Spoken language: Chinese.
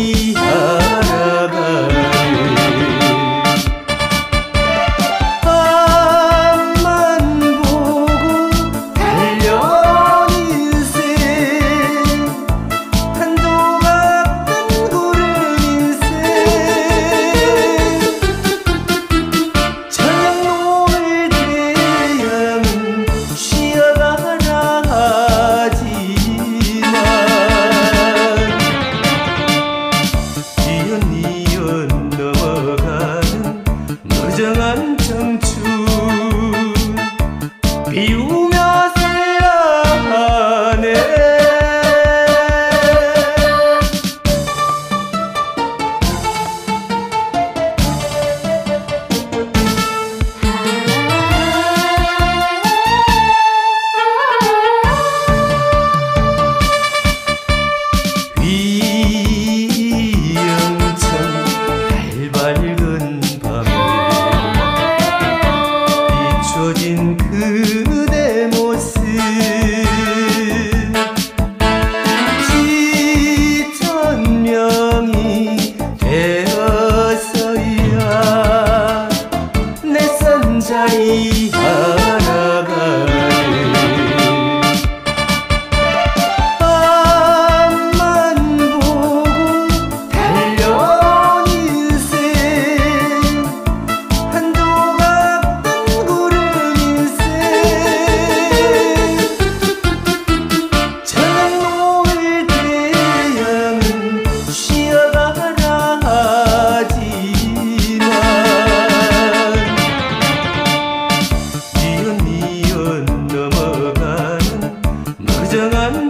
一个人能成就比如さい花が Acılan